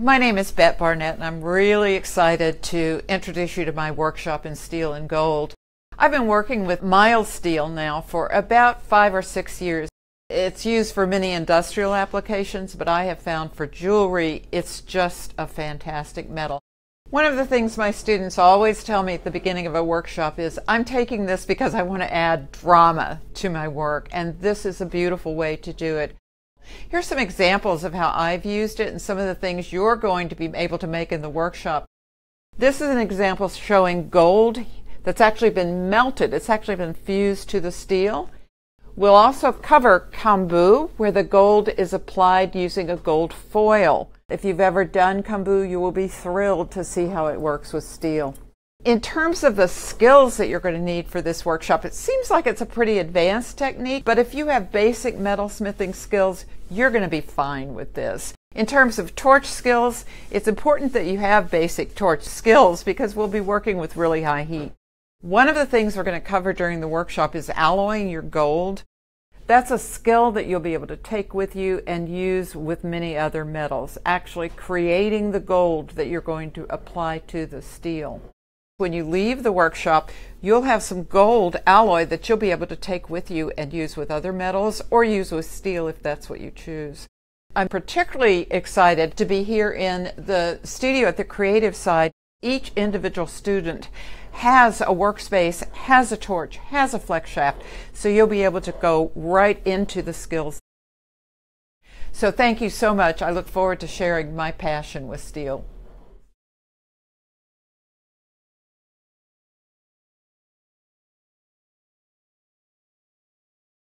My name is Bette Barnett, and I'm really excited to introduce you to my workshop in steel and gold. I've been working with mild steel now for about five or six years. It's used for many industrial applications, but I have found for jewelry, it's just a fantastic metal. One of the things my students always tell me at the beginning of a workshop is, I'm taking this because I want to add drama to my work, and this is a beautiful way to do it. Here's some examples of how I've used it and some of the things you're going to be able to make in the workshop. This is an example showing gold that's actually been melted. It's actually been fused to the steel. We'll also cover Keum Boo, where the gold is applied using a gold foil. If you've ever done Keum Boo, you will be thrilled to see how it works with steel. In terms of the skills that you're going to need for this workshop, it seems like it's a pretty advanced technique, but if you have basic metalsmithing skills, you're going to be fine with this. In terms of torch skills, it's important that you have basic torch skills because we'll be working with really high heat. One of the things we're going to cover during the workshop is alloying your gold. That's a skill that you'll be able to take with you and use with many other metals, actually creating the gold that you're going to apply to the steel. When you leave the workshop, you'll have some gold alloy that you'll be able to take with you and use with other metals or use with steel if that's what you choose. I'm particularly excited to be here in the studio at the creative side. Each individual student has a workspace, has a torch, has a flex shaft, so you'll be able to go right into the skills. So thank you so much. I look forward to sharing my passion with steel.